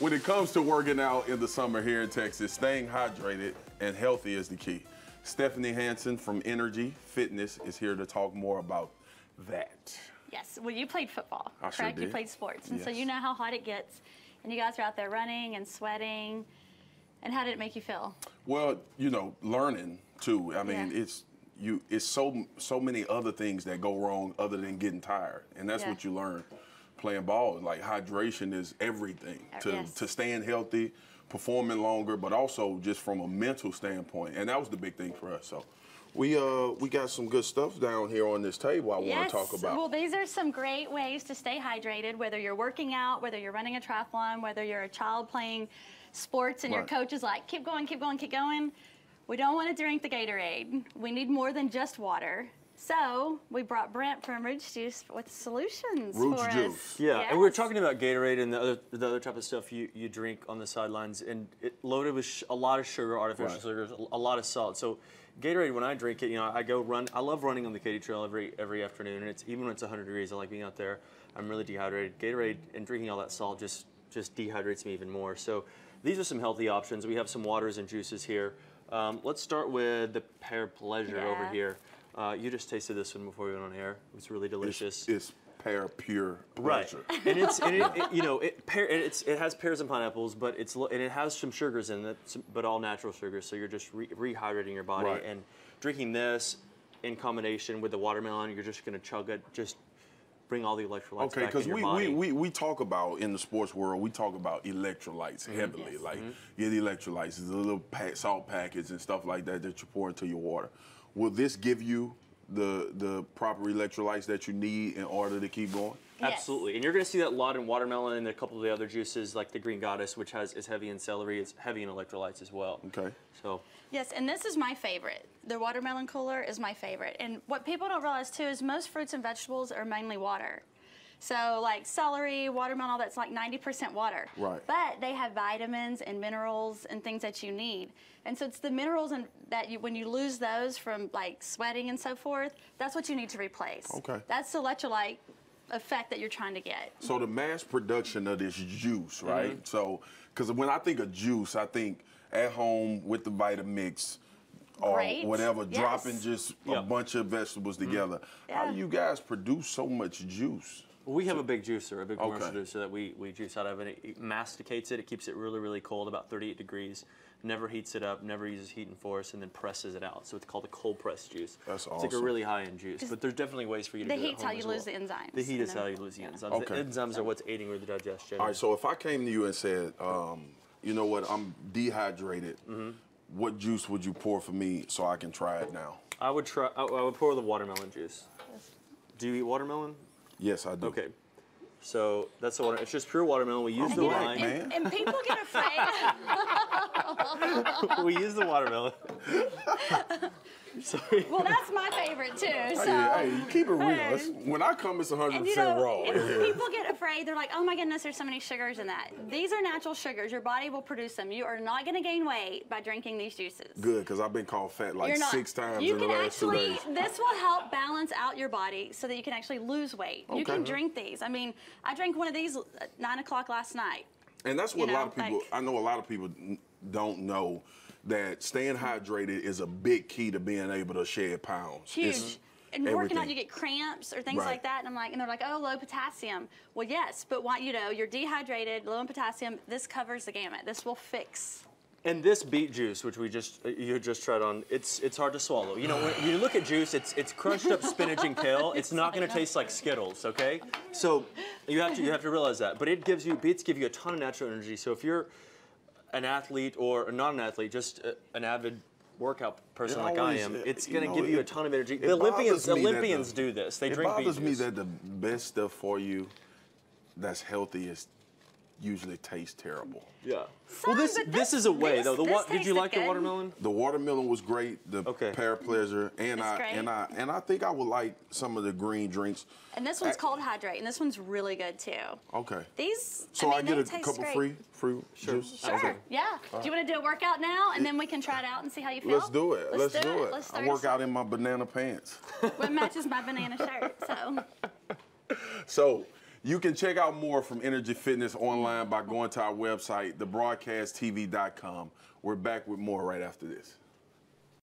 when it comes to working out in the summer here in Texas, staying hydrated and healthy is the key. Stephanie Hanson from Energy Fitness is here to talk more about that. Yes. Well, you played football, I sure correct? You played sports, and so you know how hot it gets, and you guys are out there running and sweating. And how did it make you feel? Well, you know, learning too. I mean, Yeah. it's you. It's so so many other things that go wrong other than getting tired, and that's Yeah. what you learn playing ball. Like hydration is everything Uh, to yes. to staying healthy, performing longer, but also just from a mental standpoint. And that was the big thing for us. So. We uh we got some good stuff down here on this table I want to talk about. Well, these are some great ways to stay hydrated, whether you're working out, whether you're running a triathlon, whether you're a child playing sports and your coach is like, keep going, keep going, keep going. We don't want to drink the Gatorade. We need more than just water. So we brought Brent from Roots Juice with solutions Roots for Juice. us. Yeah, and we were talking about Gatorade and the other the other type of stuff you, you drink on the sidelines, and it loaded with sh- a lot of sugar, artificial Right. sugars, a, a lot of salt. So Gatorade, when I drink it, you know, I go run. I love running on the Katy Trail every every afternoon, and it's even when it's 100 degrees, I like being out there. I'm really dehydrated. Gatorade and drinking all that salt just just dehydrates me even more. So these are some healthy options. We have some waters and juices here. Um, let's start with the Pear Pleasure over here. Uh, you just tasted this one before we went on air. It was really delicious. It's, it's pear pure Right, and it's and it, it- you know it pear it's it has pears and pineapples, but it's and it has some sugars in it, but all natural sugars. So you're just re- rehydrating your body Right. and drinking this in combination with the watermelon. You're just gonna chug it, just bring all the electrolytes Okay, because we, we, we, we talk about in the sports world, we talk about electrolytes heavily. Yes. Like, yeah, the electrolytes, the little pack, salt packets and stuff like that that you pour into your water. Will this give you the the proper electrolytes that you need in order to keep going? Yes. Absolutely, and you're going to see that a lot in watermelon and a couple of the other juices, like the Green Goddess, which has is heavy in celery, it's heavy in electrolytes as well. Okay. So Yes, and this is my favorite. The watermelon cooler is my favorite. And what people don't realize too is most fruits and vegetables are mainly water. So like celery, watermelon, all that's like 90% water. Right. But they have vitamins and minerals and things that you need. And so it's the minerals and that you when you lose those from like sweating and so forth, that's what you need to replace. Okay. That's the electrolyte effect that you're trying to get. So the mass production of this juice, right? Mm-hmm. So, because when I think of juice, I think at home with the Vitamix or Great. whatever, Yes. dropping just a bunch of vegetables together. How Yeah. do you guys produce so much juice? We have a big juicer, a big commercial Okay. juicer that we, we juice out of, and it, it masticates it. It keeps it really, really cold, about 38 degrees. Never heats it up, never uses heat and force, and then presses it out. So it's called a cold press juice. That's It's like a really high end juice, but there's definitely ways for you to The do it at heat's home how you as lose the enzymes The heat is how you lose the Yeah. enzymes. Okay. The enzymes are what's aiding with the digestion. All right, so if I came to you and said, um, you know what, I'm dehydrated, Mm-hmm. what juice would you pour for me so I can try it now? I would try. I, I would pour the watermelon juice. Do you eat watermelon? Yes, I do. Okay. So that's the water. It's just pure watermelon. We use the black, lime. man. And, and people get afraid. we use the watermelon. Sorry. well, that's my favorite too. So. Hey, hey, keep it real. When I come, it's 100% And you know, raw. people get afraid. They're like, "Oh my goodness, there's so many sugars in that." These are natural sugars. Your body will produce them. You are not going to gain weight by drinking these juices. Good, because I've been called fat like not. six times you in the can last two actually. days. This will help balance out your body so that you can actually lose weight. Okay. You can drink these. I mean, I drank one of these at nine o'clock last night. And that's what you a lot of people, like- I know a lot of people don't know that staying hydrated is a big key to being able to shed pounds. Huge. It's and working out, you get cramps or things Right. like that. And I'm like, and they're like, oh, low potassium. Well, yes, but what you know, you're dehydrated, low in potassium. This covers the gamut. This will fix. And this beet juice, which we just uh, you just tried on, it's it's hard to swallow. You know, when you look at juice, it's it's crunched up spinach and kale. It's not going to taste like Skittles, okay? So you have to you have to realize that. But it gives you beets give you a ton of natural energy. So if you're an athlete or not an athlete, just uh, an avid workout person It like always- I am, it's going to know, give you a ton of energy. The Olympians bothers me that Olympians the- do this. They it drink beet bothers me that the best stuff for you that's healthy is usually tastes terrible. yeah. Well, Some, this this this- is a way this- though. The this what? Did you tasted like the watermelon? The watermelon was great. The Okay. pear pleasure, and It's I great. and I and I think I would like some of the green drinks. And this one's I- called Hydrate, and this one's really good too. Okay. These. So I, mean, get they a taste couple great. free fruit juice. Sure. Okay. Yeah. Do you want to do a workout now, and then we can try it out and see how you feel? Let's do it. Let's, do, it. Let's I work out in my banana pants. What matches my banana shirt? So. So, You can check out more from Energy Fitness online by going to our website, thebroadcasttv.com. We're back with more right after this.